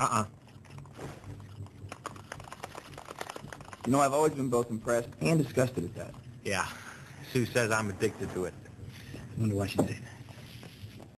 Uh-uh. You know, I've always been both impressed and disgusted at that. Yeah. Sue says I'm addicted to it. I wonder why she'd that.